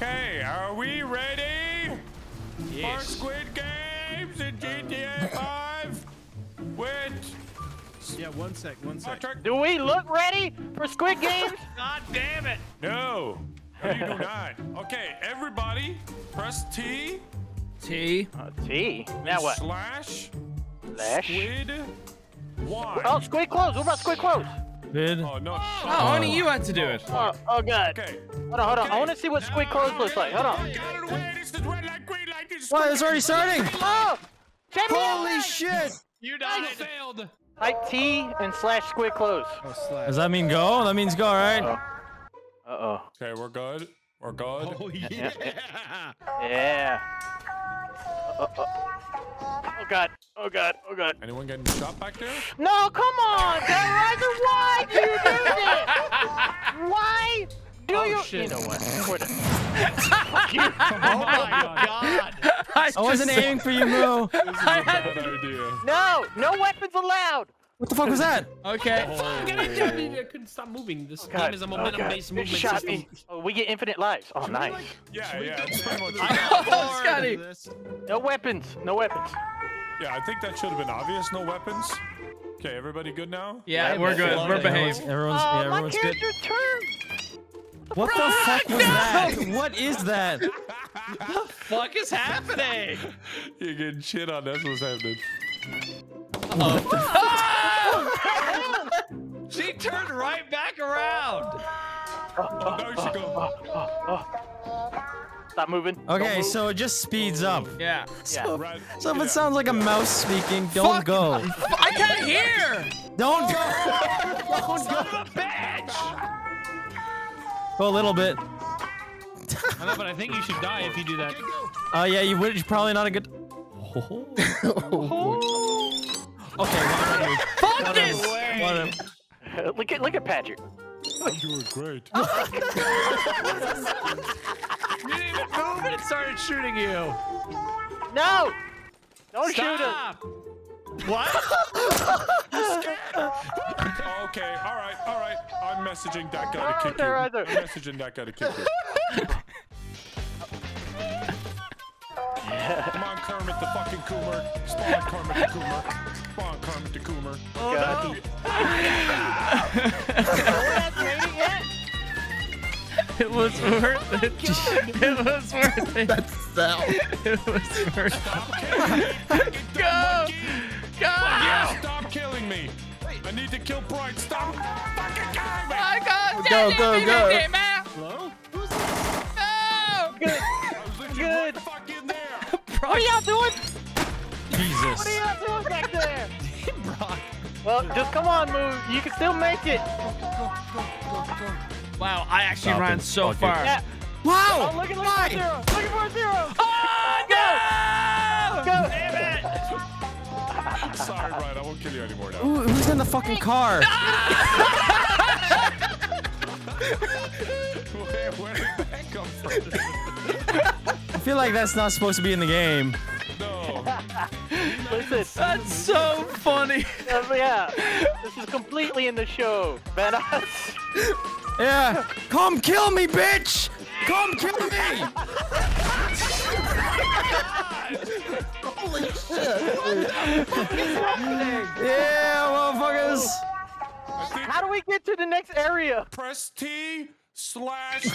Okay, are we ready for Squid Games in GTA 5? With Yeah, one sec, one sec. Do we look ready for Squid Games? God damn it! No. No, you do not. Okay, everybody, press T T. Uh, T. Now what? slash Slash. squid one. Oh, Squid close. What about Squid close? Vid. Oh, no. Oh, only you had to do it. Oh, oh God. Okay. Hold on, hold on. I want to see what Squid close looks like. Hold on. Get out of the way. This is red light, green light. This is What? It's already starting. Oh! Check Holy out. shit! You died. failed. Type T and slash Squid close. Oh, slash. Does that mean go? That means go, right? Uh oh. Okay, we're good. We're good. Oh yeah. Yeah. Uh, uh, oh God. Oh God. Oh God. Anyone getting shot back there? No, come on, Terroriser. Why do you do this? Why do Oh, you? shit. You know what? We're. Oh, oh my god. I wasn't aiming for you, Moo. This is a bad idea. No, no weapons allowed. What the fuck was that? Okay. Oh, fuck, I didn't- I couldn't stop moving. This oh, God. game is a Oh, God. momentum-based It movement shot system. me. Oh, we get infinite lives. Oh, nice. Yeah, yeah. It's pretty much Oh, Scotty. No weapons. No weapons. Yeah, I think that should have been obvious. No weapons. Okay, everybody good now? Yeah, Yeah, we're good. We're behaved. oh, Everyone's, uh, yeah, my everyone's good. turned. What the fuck was that? What is that? What the fuck is happening? You're getting shit on. That's what's happening. She turned right back around. Oh, now you should go. Stop moving. Okay, move. so it just speeds up. Yeah. So, Right. so if it sounds like a mouse speaking, don't Fuck. go. I can't hear. Don't go. Son of a bitch. Go a little bit. I know, but I think you should die if you do that. Oh yeah, you would. You're probably not a good. Oh. Okay. Fuck Whatever. this. Whatever. look at look at Patrick. I'm doing great. You didn't even move and it started shooting you. No. Don't shoot us. Stop. What? Okay, all right, all right. I'm messaging that guy to kick you. I'm messaging that guy to kick you. Come on, Kermit the fucking Coomer. Spawn Kermit the Coomer. Spawn Kermit the Coomer. Oh, God. It was oh worth it. It was worth it. That's It was worth Stop killing me. Fucking dumb monkey. it. Stop killing me. I need to kill Bright. Stop fucking killing me. Oh go, go, go. Hello? Good. I was literally right Good. the fuck in. What are y'all doing? Jesus. What are y'all doing back there? Well, just come on, move. You can still make it. Wow, I actually Stop ran it. so Fuck far. Yeah. Wow. Oh, looking, looking for a zero. Looking for a zero. Oh, Go. Sorry, Brian. I won't kill you anymore now. Who, who's in the fucking car? Ah! Where, where did that come from? I feel like that's not supposed to be in the game. No. Listen. That's so funny. yeah. This is completely in the show. Man, Yeah. Come kill me, bitch. Come kill me. Yeah, motherfuckers. How do we get to the next area? press T slash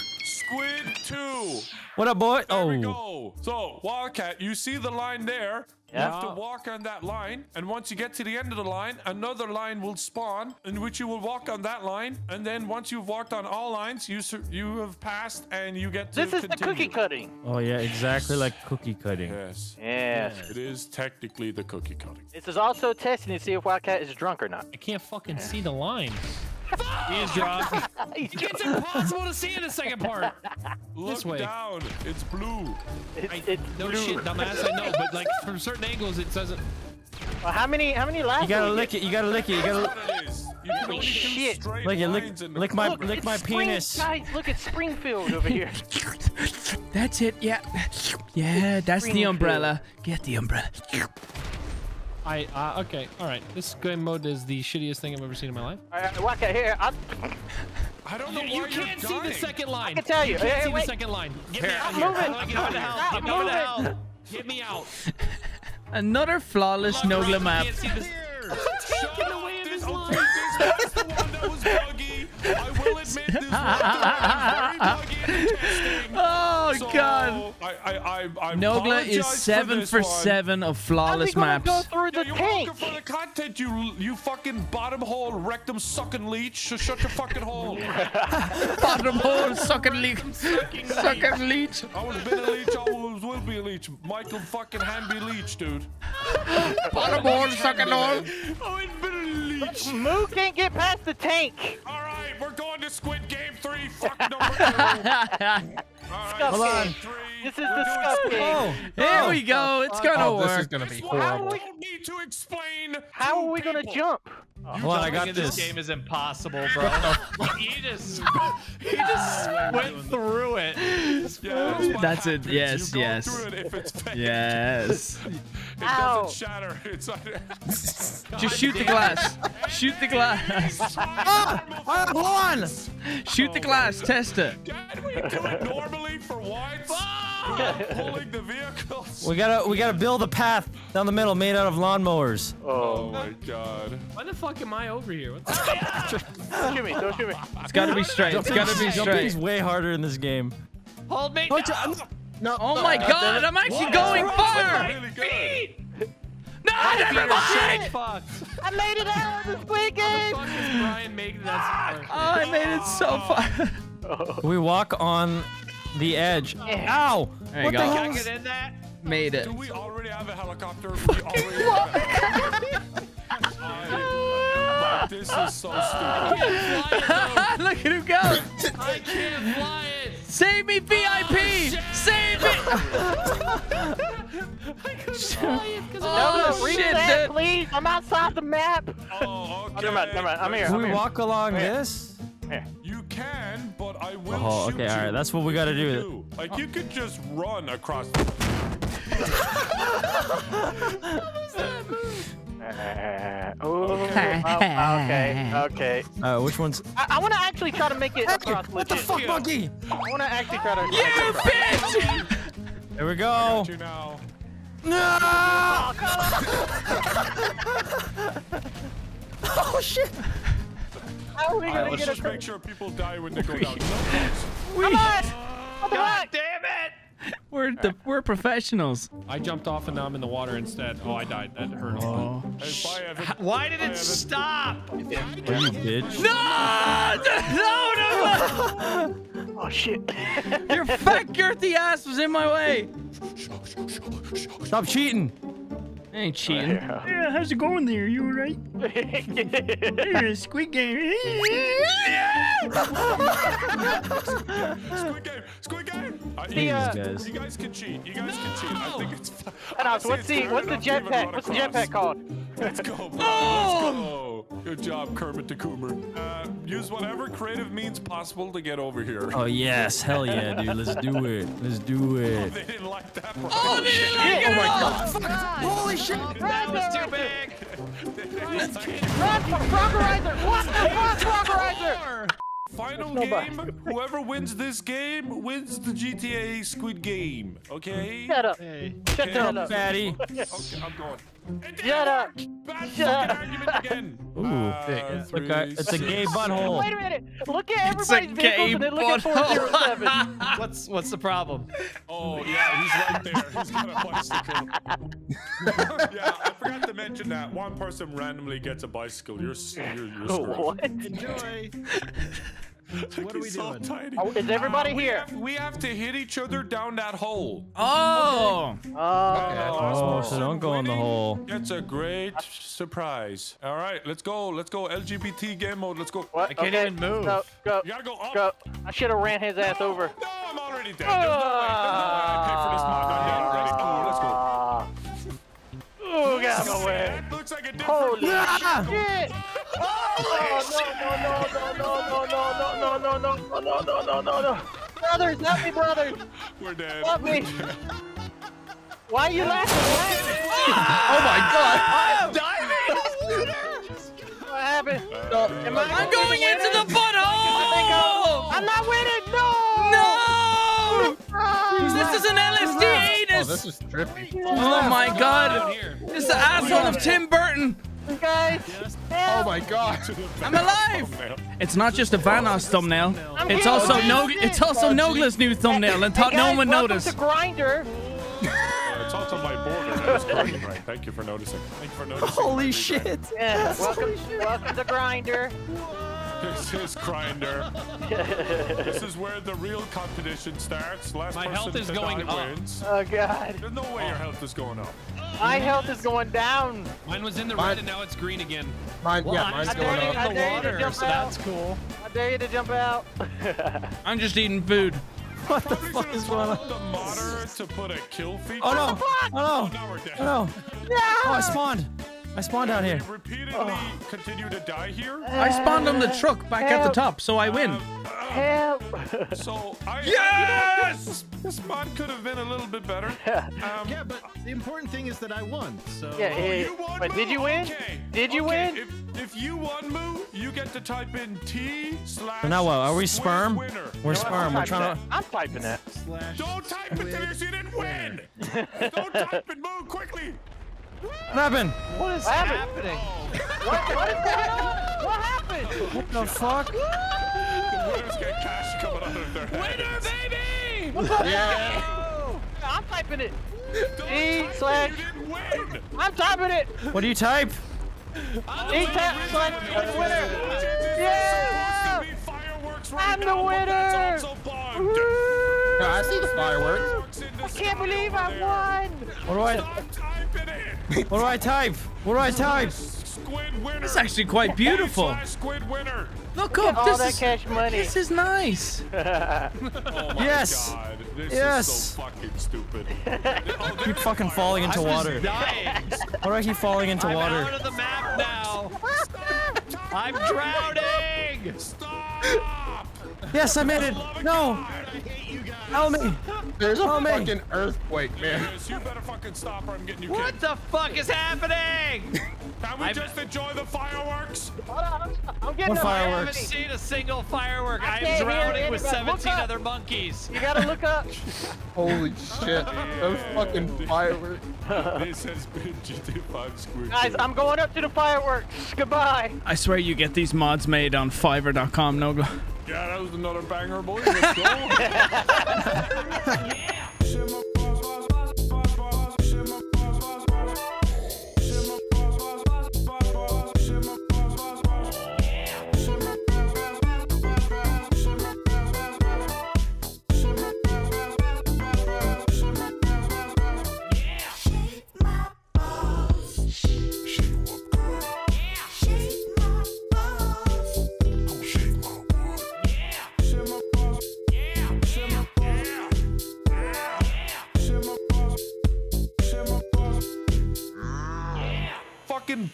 squid two. What up, boy? There we Oh. go. So, Wildcat, you see the line there. You Yeah. have to walk on that line, and once you get to the end of the line, another line will spawn, in which you will walk on that line, and then once you've walked on all lines, you sur- you have passed, and you get to This is the cookie cutting. Oh yeah, exactly like cookie cutting. Yes, Yes. it is technically the cookie cutting. This is also testing to see if Wildcat is drunk or not. I can't fucking see the lines. He is drunk. It's impossible to see in the second part. Look way. down. It's blue. It's, I, it's no blue. shit, dumbass. I know, but like from certain angles, it doesn't. Well, how many how many laughs? You gotta lick get? it. You gotta lick it. You gotta That's what it is. You can shit. straight lick it. Lick, lines lick my Look, lick my Spring- penis. Guys, look at Springfield over here. That's it. Yeah. Yeah, that's the umbrella. Get the umbrella. I uh, okay, all right. This game mode is the shittiest thing I've ever seen in my life. All right, Wildcat here. I'm... I don't know You, why you can't you're see the second line. I can tell you. You can't Hey, see wait. the second line. Get me Here. out Stop of here. moving. How do I get out of hell? Stop Get me out of moving. hell. Get me out. Another flawless Nogla map. Can't see the- Shut Get up, away of this, his line. this was the one that was buggy. I will admit this one was very buggy in the testing. Oh So, god. I, I, I, I Nogla is seven this for seven of How's he flawless gonna go maps. through Yeah, the you're tank? welcome for the content, you you fucking bottom hole rectum sucking leech. So shut your fucking hole. Bottom hole, sucking leech. Sucking leech. I was been a leech, I always will be a leech. Michael fucking Hamby Leech, dude. Bottom hole, sucking hole. Always been a leech. Moo can't get past the tank. All right, we're going to Squid Game 3, fuck number 2. Right, Hold on. This is the scuff. Oh, here oh, we go. It's gonna oh, work. This is gonna be horrible. How are we, how are we gonna jump? Jump? Hold on, I got This this. game is impossible, bro. he just he just went through it. Yeah, that's, it. Yes, you yes. It if it's fake. Yes. It Ow. doesn't shatter. It's Just shoot the glass. Shoot the glass. Ah, hold on. Shoot the glass. Test it. Can we do it normally for once? Without pulling the vehicles. We gotta we gotta build a path down the middle made out of lawnmowers. Oh my oh god. Why the fuck am I over here? What the Don't shoot me. Don't shoot me. It's gotta be straight. It's gotta be Jumping's straight. way harder in this game. Hold me. No. Oh my god, I'm actually going far! Really good. No, never mind! Fuck. I made it out of the squid game. Fuck is Brian making that Oh. I made it so oh. far. We walk on the edge. Ow! There you what go. the Can hell? I get in that? Made it. Do we already have a helicopter? We already have a helicopter. I- this is so stupid. Look at him go! I can't fly it. Save me, VIP! Oh, Save me! No, Oh, no, shit, reset, dude. please. I'm outside the map. Oh, okay. never mind, never mind. I'm here, Can I'm we here. walk along this? You Oh, okay, all right, that's what we gotta do. Like you could just run across. The- Uh, oh, oh, okay, okay. Uh, which one's? I, I want to actually try to make it across What the fuck, monkey? I want to actually try to. You bitch! There we go. you now. No! oh shit! How are we Alright, gonna let's get just across? make sure people die when they go down. No guns. Come on! What the God heck? damn it! We're the we're professionals. I jumped off and now I'm in the water instead. Oh, I died. That hurt. Oh. Hey, bye, Why did Bye, it Evan. stop? What you bitch? No! No! No! Oh shit! Your fat girthy ass was in my way. Stop cheating! I ain't cheating. Yeah. Yeah, how's it going there? You alright? Yeah, Squid Game. Squid Game! Squid Game! Uh, The, you, uh, guys. you guys can cheat. You guys can cheat. I think it's fun. And, what's the fair what's the enough to even jetpack? What's the across. jetpack called? Let's go, bro. Oh! Let's go. Good job, Kermit the Coomer. Uh, use whatever creative means possible to get over here. Oh yes, hell yeah, dude. Let's do it. Let's do it. They didn't like that. Right? Oh, they didn't like it at all. Holy shit! That was too big. Run, Frogerizer! What the fuck, Frogerizer? Final no game. Whoever wins this game wins the GTA Squid Game. Okay? Shut up! Hey. Shut the hell up! Fatty. Okay, I'm going. It didn't Shut up. Bad Shut up. argument again. Ooh, Uh. It's three, like a- it's a gay six, butthole. Wait a minute! Look at everybody's vehicles gay and then look at butthole. 407. What's what's the problem? Oh yeah, he's right there. He's got a bicycle. yeah, I forgot to mention that one person randomly gets a bicycle. You're s- you're, you're screwed. what? Enjoy. Like, What are we so doing? tiny. Oh, is everybody Uh, we here? have- we have to hit each other down that hole. Oh! Oh. Oh, so don't go in the hole. It's a great surprise. All right, let's go. Let's go. LGBT game mode. Let's go. What? I can't okay. even move. Go, go, You gotta go up. go. I should have ran his ass over. No, I'm already dead. There's no way. There's no way I paid for this mod not yet already. Oh, let's go. Oh, get out of my way. That looks like a different. Holy shit! Oh, no, no, no, no, no, no, no, no, no, no, no, no, no, no, no. Brothers, help me, brothers. We're dead. Help me. Why are you laughing? Oh my god! What happened? happened? Am I I'm going into the I think I'm, butthole! I'm not winning. No. No! This is an LSD Oh, this is trippy. Oh my god! It's the asshole of Tim Burton! Guys. Oh my god. I'm alive! It's not just a Vanoss thumbnail. I'm It's also this. no. It's also Nogla's new thumbnail, and thought Hey, no guys, one welcome noticed. to Grindr. It's also my border. That's correct, right. Thank you for noticing. Thank you for noticing. Holy shit. Yeah. Welcome, welcome to Grindr. This is Grindr. this is where the real competition starts. Last My person health is going up. wins. Oh God. There's no way your health is going up. My health is going down. Mine was in the Mine- red and now it's green again. Mine, yeah, mine's I going up. I in the dare you to water, jump so out. that's cool. I dare you to jump out. I'm just eating food. What the fuck is going on? The modder to put a kill feature. Oh no! Oh Oh, no! now we're. Oh no! Oh, I spawned. I spawned down here. We repeatedly continue to die here. I spawned on the truck back at the top, so I win. Help. So I Yes! This, this mod could have been a little bit better. Um, Yeah, but the important thing is that I won. So Yeah, oh, yeah. you won, But did you win? Okay. Did you okay. win? If, if you won, Moo, you get to type in T slash. So now what? Are we sperm? Winner. We're I'm sperm. We're trying that. I'm typing that. slash. Don't type it there, you didn't win. Don't type it, Moo, quickly. To. What happened? What is What happened? happening? What, what is going on? What happened? What the fuck? The winners get cash coming out of their Winner, heads. baby! Yeah. I'm typing it. Don't E type it, slash- You didn't win. I'm typing it. What do you type? E tap slash the winner. Yeah. Yeah. Fireworks I'm right the now, winner. that's also bugged. I see the fireworks. I can't believe I won. What do I? Stop typing it. What do I type? What do I type? Squid winner. It's actually quite beautiful. Squid winner. Look up. All This that is cash money. this is nice. Oh my Yes. God. This Yes. is so fucking stupid. oh, Keep fucking falling into water. Dying. Why do I keep falling into I'm water? out of the map now. I'm drowning. Stop. Yes, I made it. No, help me. There's a Oh, man. fucking earthquake, man. Yes, you better fucking stop or I'm getting you What kicked. the fuck is happening? Can we I'm- just enjoy the fireworks? Hold on. I'm getting What a I haven't seen a single firework. I, I am drowning with 17 other monkeys. You gotta look up. Holy shit. Those fucking fireworks. this has been GT5 Squid. Guys, I'm going up to the fireworks. Goodbye. I swear you get these mods made on Fiverr.com, Nogla. Yeah, that was another banger, boys. Let's Fucking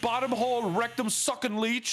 bottom hole rectum sucking leech.